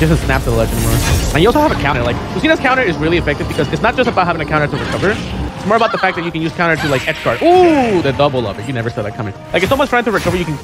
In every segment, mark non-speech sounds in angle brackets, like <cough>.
She doesn't snap the legend anymore. And you also have a counter. Like, Lucina's counter is really effective because it's not just about having a counter to recover. It's more about the fact that you can use counter to like edge guard. Ooh, the double of it. You never saw that coming. Like, if someone's trying to recover, you can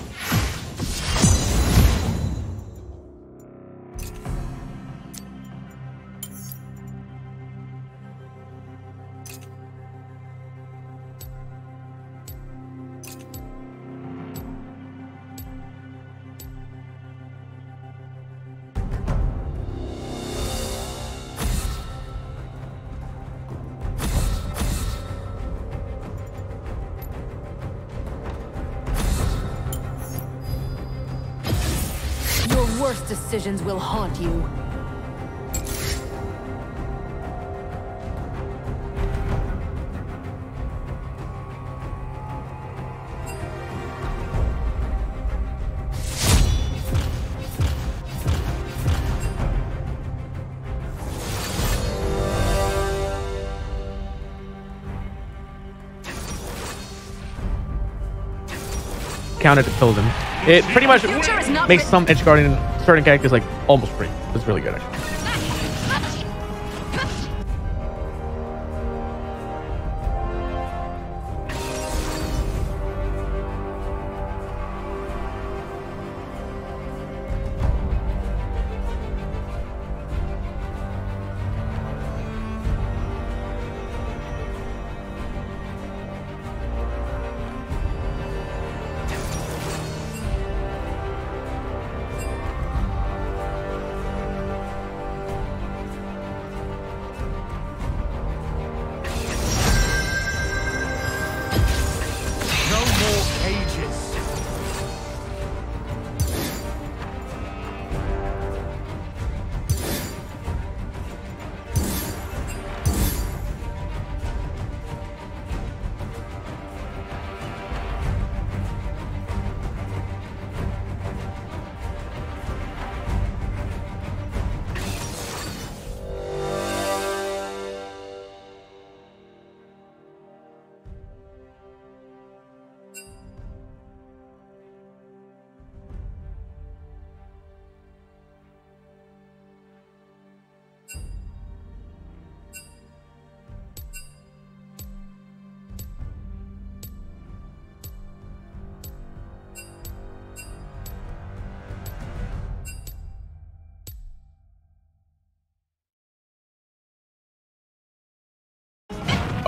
counter to kill them. It pretty much Future is not makes some edge guarding certain characters like almost free. It's really good actually.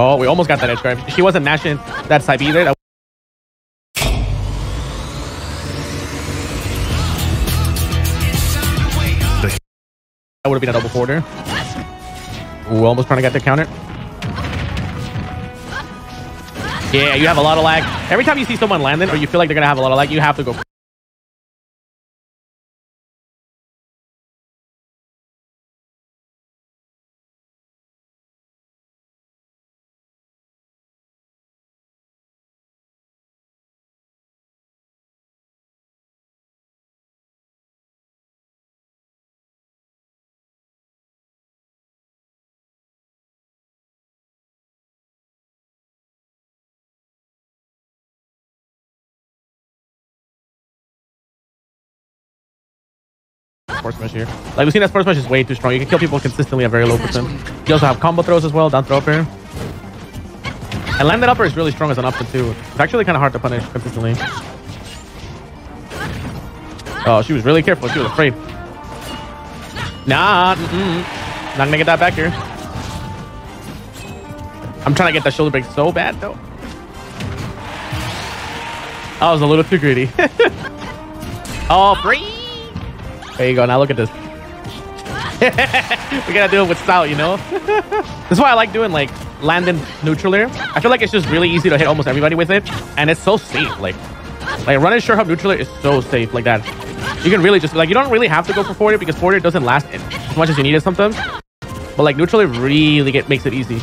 Oh, we almost got that edge guard. She wasn't mashing that side either. That would have been a double forwarder. Ooh, almost trying to get the counter. Yeah, you have a lot of lag. Every time you see someone landing or you feel like they're going to have a lot of lag, you have to go. Force smash here. Like we've seen that force smash is way too strong. You can kill people consistently at very low percent. You also have combo throws as well, down throw up here. And landed upper is really strong as an option too. It's actually kind of hard to punish consistently. Oh, she was really careful. She was afraid. Nah, mm -mm. not gonna get that back here. I'm trying to get that shoulder break so bad though. I was a little too greedy. <laughs> oh, free. There you go. Now look at this. <laughs> we gotta do it with style, you know? <laughs> That's why I like doing like landing neutral air. I feel like it's just really easy to hit almost everybody with it. And it's so safe. Like, like running short hop neutral air is so safe like that. You can really just, like, you don't really have to go for forward because forward doesn't last as much as you need it sometimes. But like neutral air really get, makes it easy.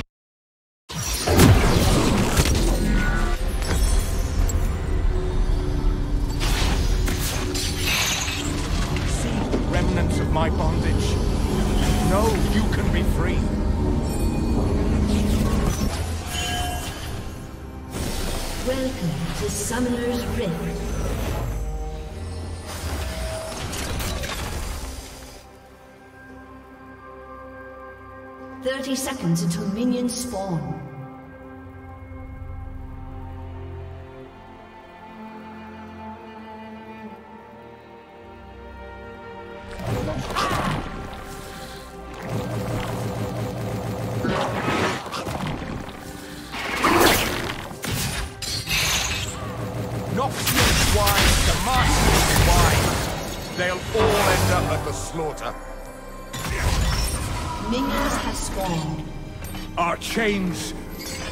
Our chains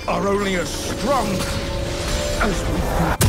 are only as strong as we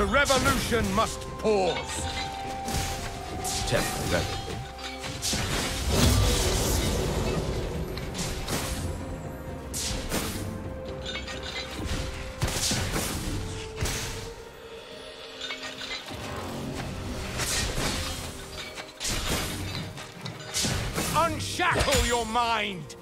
The revolution must pause. Temporarily. Unshackle your mind!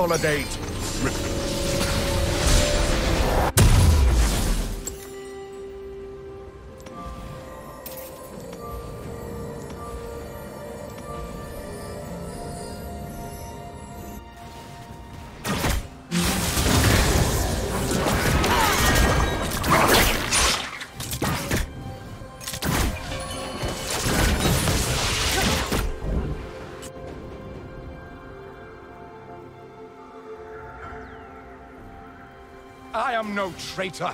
Consolidate, I am no traitor.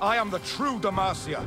I am the true Demacia,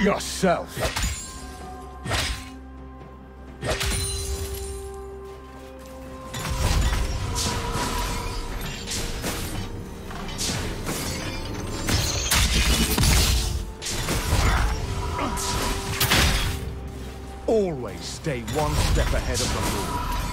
yourself. Always stay one step ahead of the law.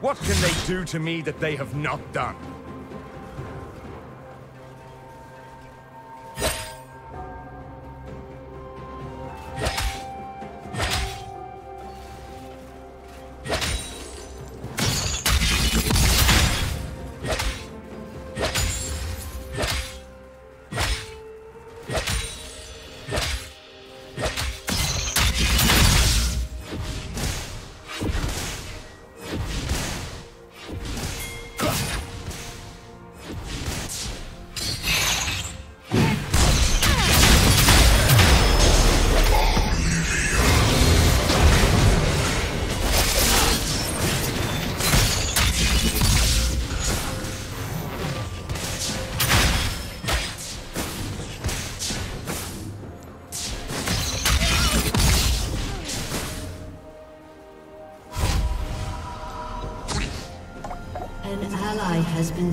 What can they do to me that they have not done?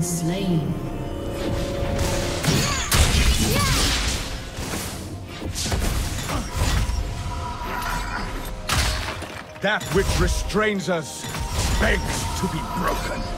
Slain. That which restrains us begs to be broken.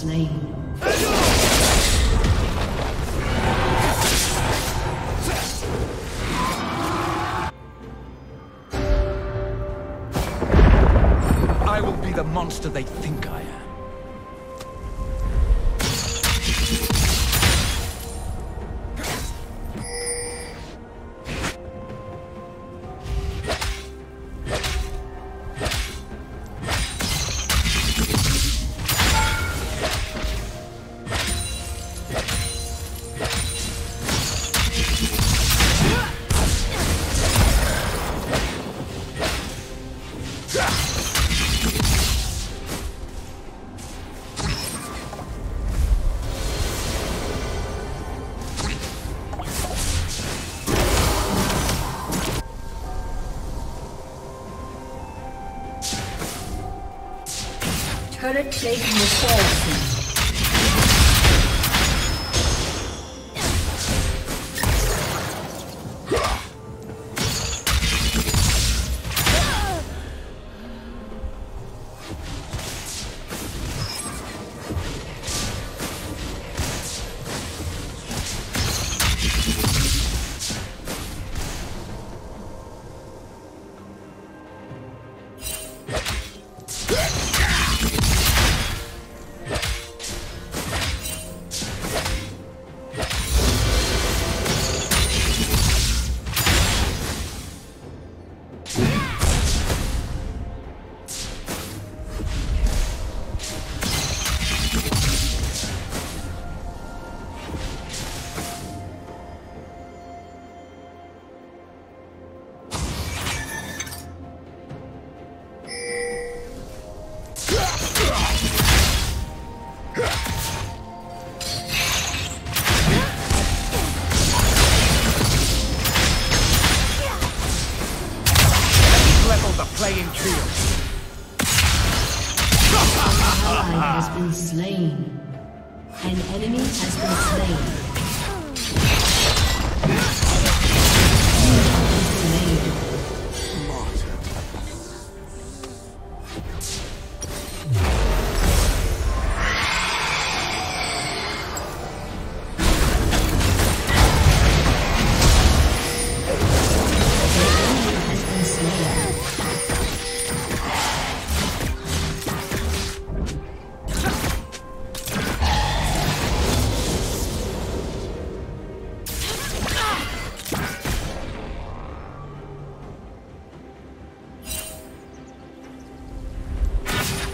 Slain. I will be the monster they think I am. Plating will fall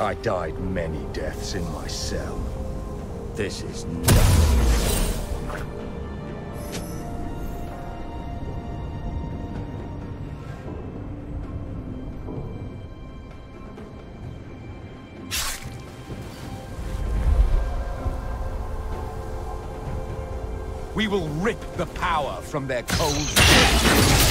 I died many deaths in my cell. This is nothing. We will rip the power from their cold.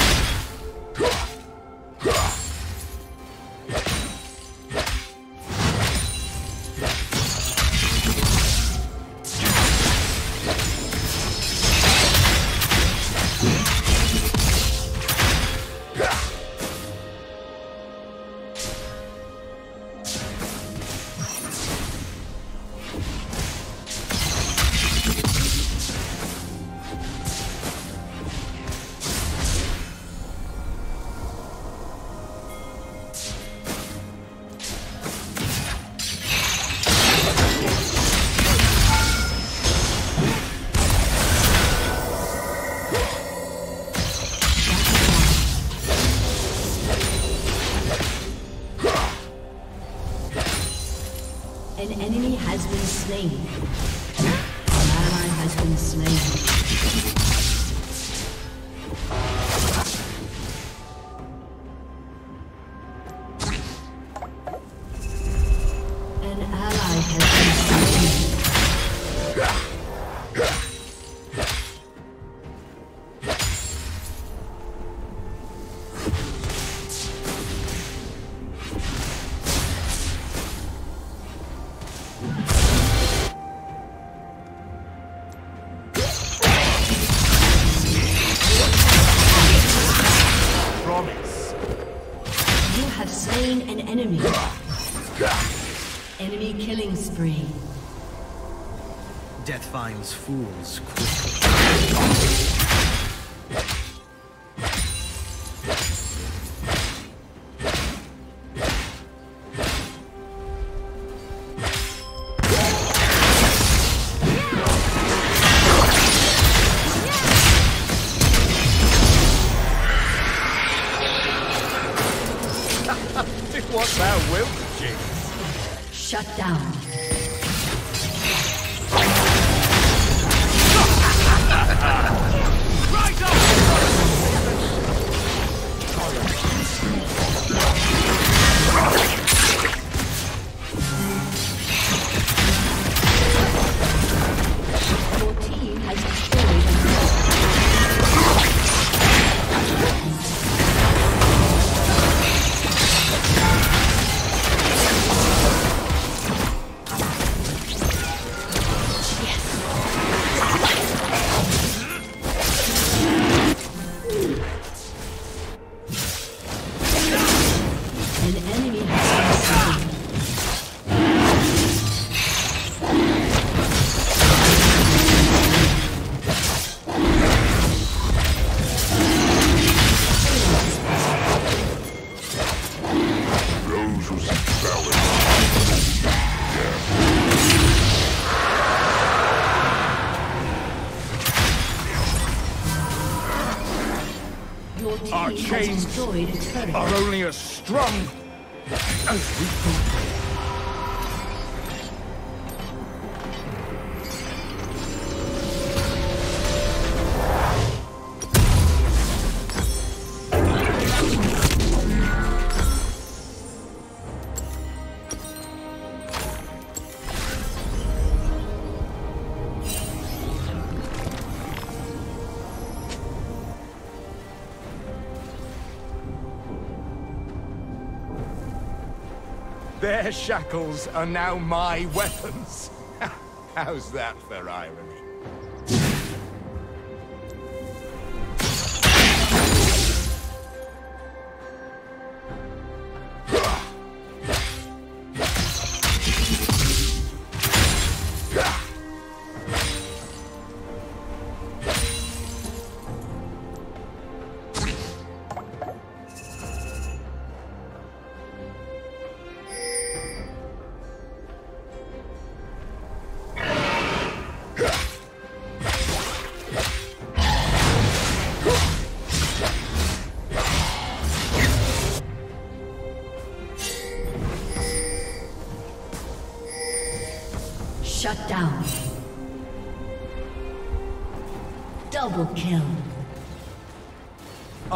fools. chains are only as strong as we Their shackles are now my weapons. <laughs> How's that for irony?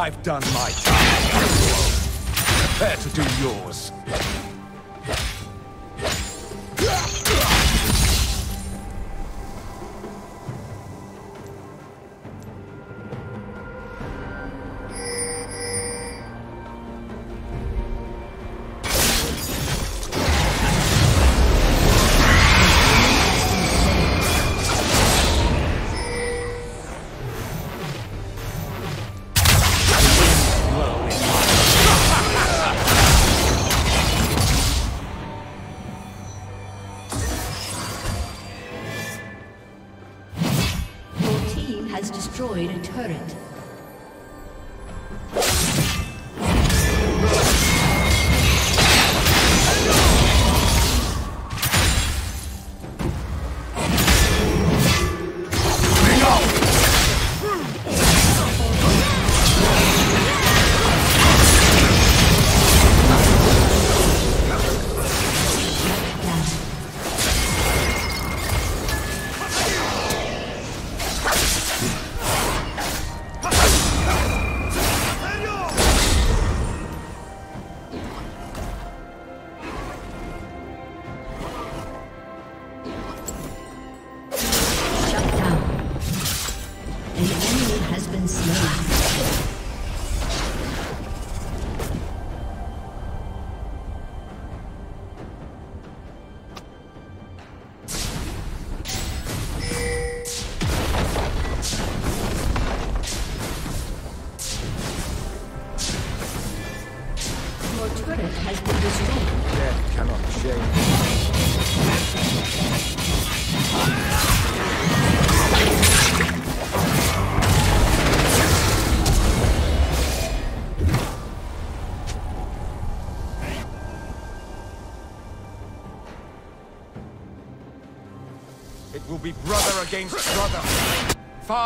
I've done my time. Prepare to do yours.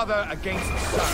Father against son.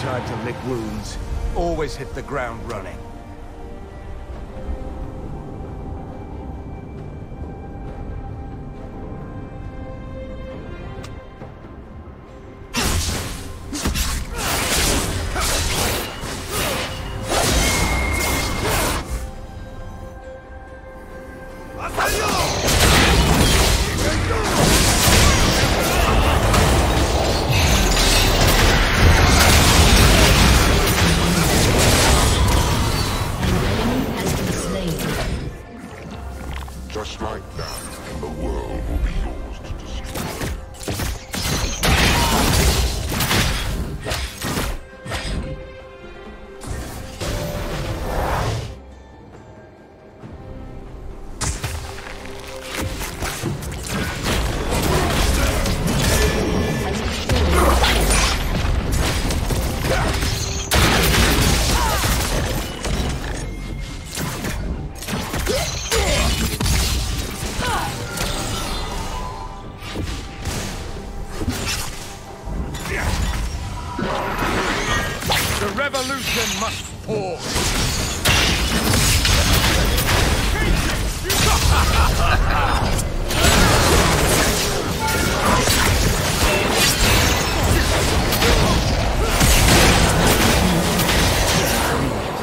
Time to lick wounds. Always hit the ground running. Revolution must pause.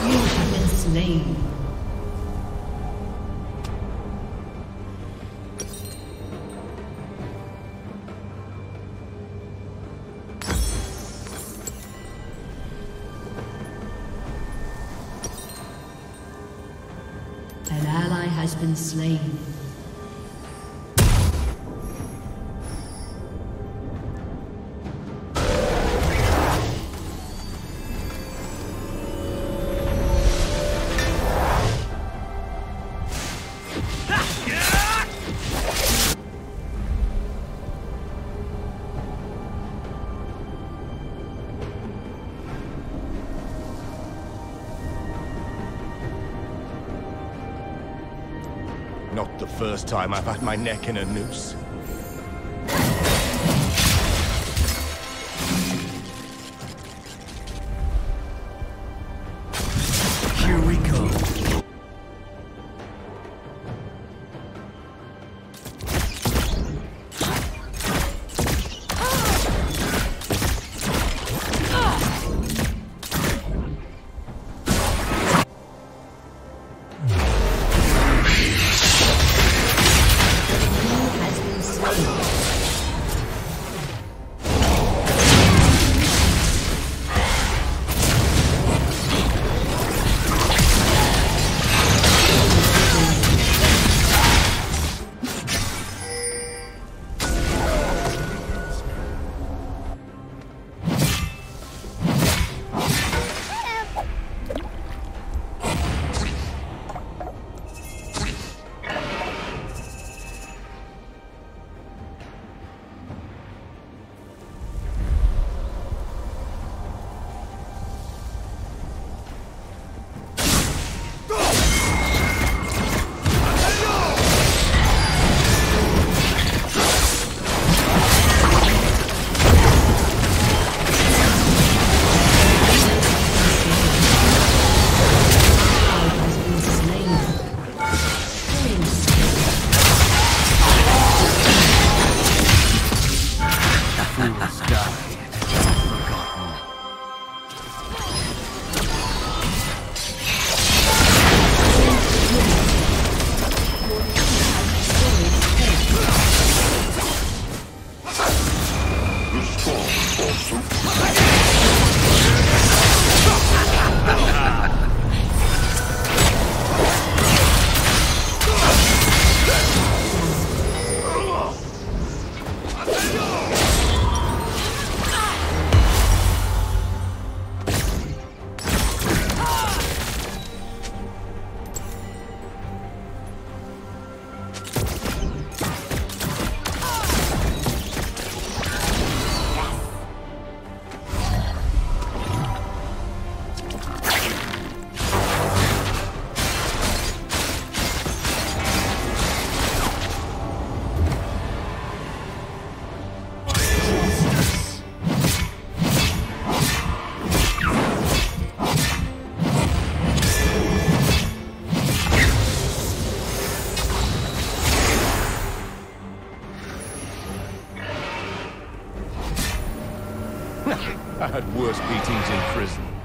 You have been slain. Slain. Time I've had my neck in a noose. I had worse beatings in prison.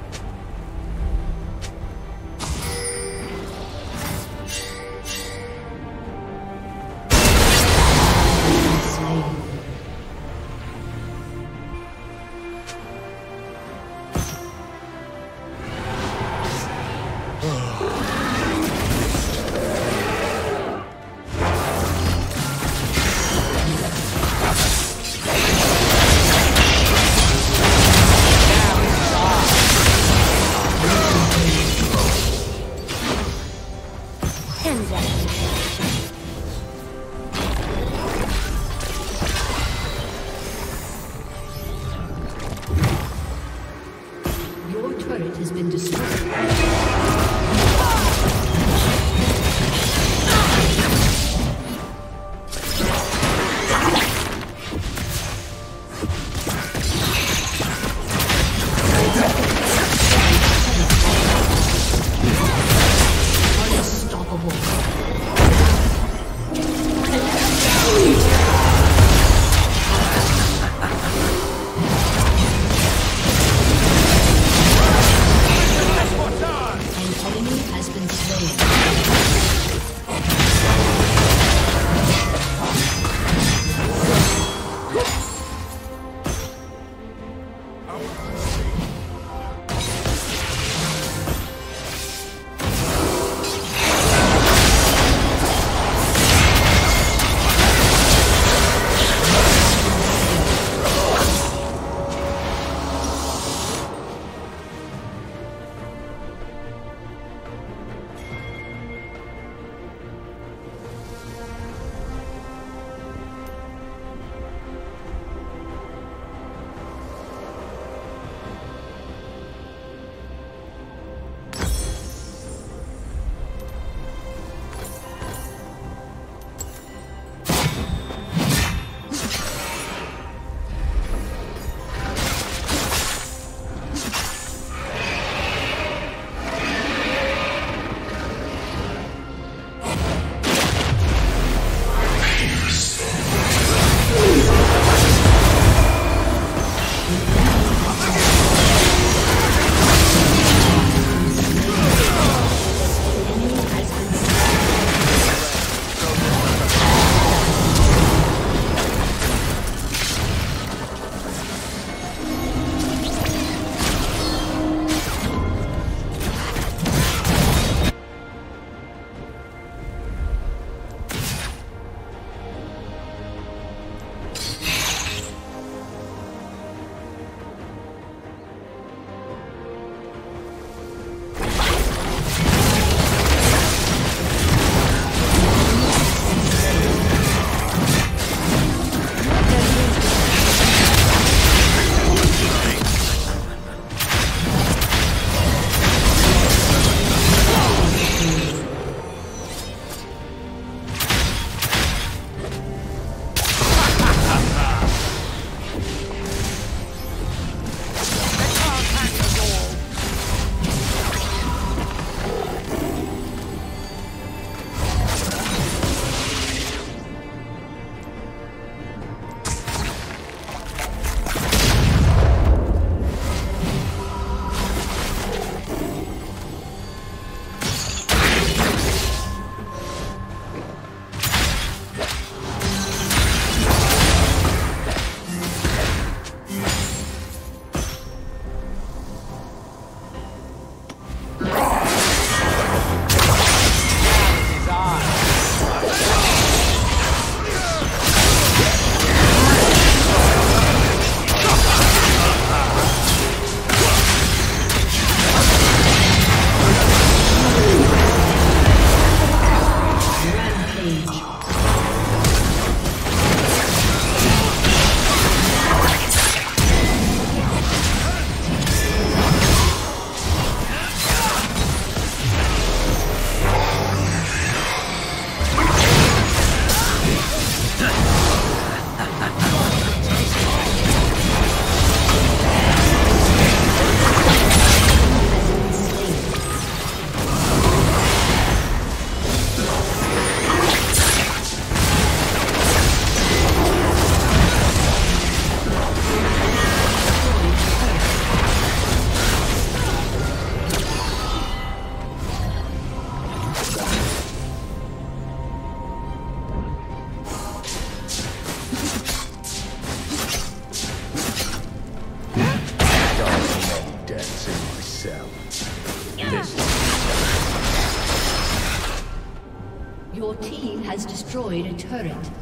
Destroyed a turret.